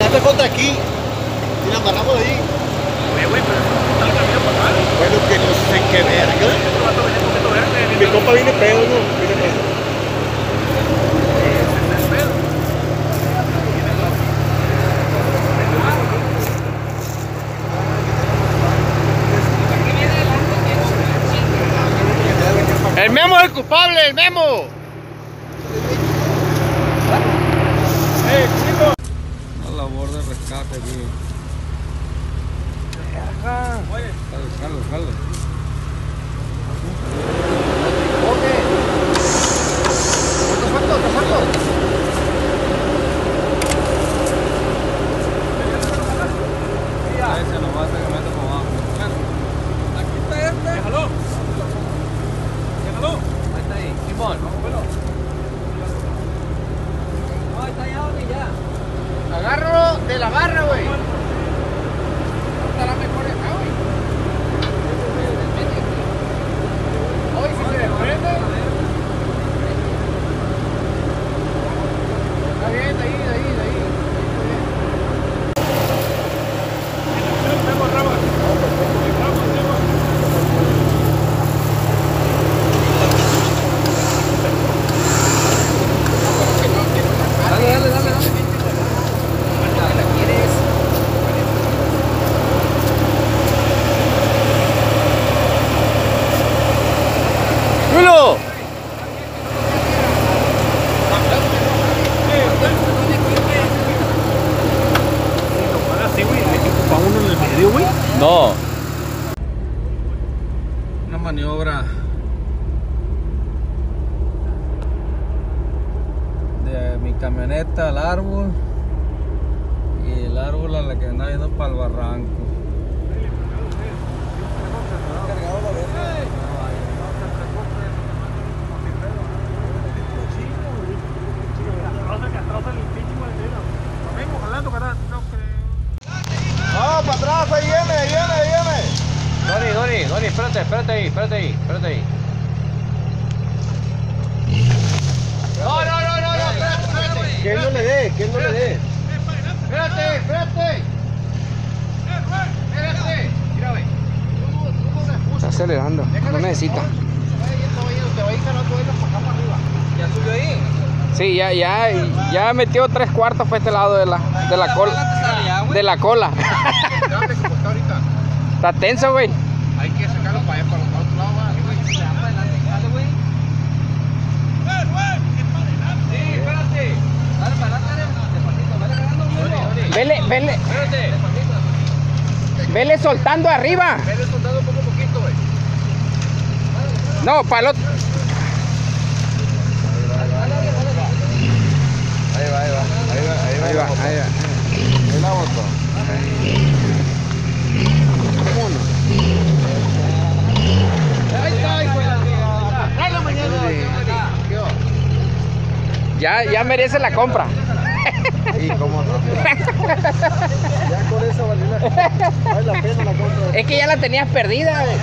Date contra aquí y la amarramos ahí. Oye, güey, pero está el camino para acá. Bueno, que no sé qué verga. Este. Mi compa viene pedo, ¿no? Viene pedo. El Memo es el culpable, el Memo. Una labor de rescate aquí. Oye, Jale, jale, jale. Ese nomás se mete por abajo. Aquí está este. déjalo. Déjalo. Ahí está ahí. Simón. No, está allá donde ya. Agárralo de la barra, güey. Está la mejor acá, güey. Hoy si se desprende. Está bien, de ahí, de ahí, de ahí. Memo, Rama. Rama, Memo. Dale, dale, dale, dale. ¡Chulo! Ahora sí, güey. Hay que ocupar uno en el medio, güey. No. Una maniobra de mi camioneta al árbol y el árbol a la que anda yendo para el barranco. No, para atrás, ahí viene, ahí viene, ahí viene. Doni, Doni, Doni, espérate, ahí, espérate ahí, espérate ahí. No, no, no, no, no, espérate, espérate. Que él no le dé, que él no le dé. Espérate, espérate. Espérate. Mira. Está acelerando, no necesita. ¿Ya subió ahí? Sí, ya, ya, ya metió tres cuartos para este lado de la, de la cola. De la cola. Está tenso, güey. Hay que sacarlo para allá, para los otros lados. va. Sí, espérate. Dale para adelante, dale. Despacito, vale agarrando uno. Vele, vele, Espérate. vele soltando arriba. Vele soldado poco a poquito, güey. No, para el otro. Ahí va, ahí va. Ahí va, ahí va. Ahí va, ahí va. Ahí la botó. Ahí está, hijo de la chingada. Trae la mañana. ¿Qué va? Ya, ya merece la compra. Sí, cómo no. Ya con eso valió la, vale la pena la compra. Es que ya la tenías perdida. güey.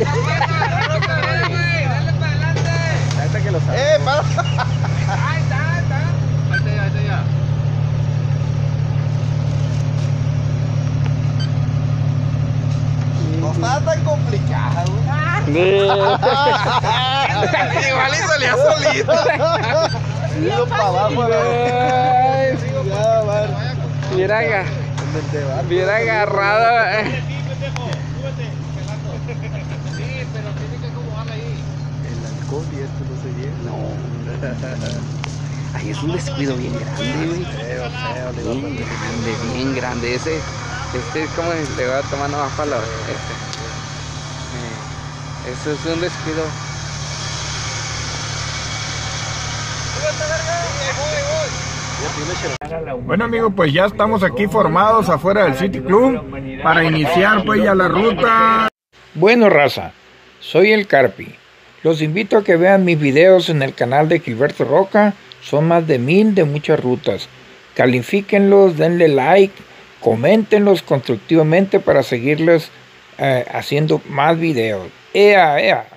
Ahorita que lo sabe. ¡Eh, para! Ahí está, ahí está. Ahí está ya, ahí está ya. No estaba tan complicado. Igual y salía solito. Sigo para abajo. Mira, aga- mira agarrado. eh. Sí, pero tiene que acomodarla ahí. El alcohol y esto no se lleva. Ay, es un descuido bien grande, güey. Feo, feo, le Bien grande, bien grande. Ese, este es como le voy a tomar nomás para la. Este. Eh, eso es un descuido. Bueno amigos, pues ya estamos aquí formados afuera del City Club para iniciar pues ya la ruta. Bueno raza, soy el Carpi. Los invito a que vean mis videos en el canal de Gilberto Roca. Son más de mil de muchas rutas. Califíquenlos, denle like, coméntenlos constructivamente para seguirles eh, haciendo más videos. ¡Ea, ea!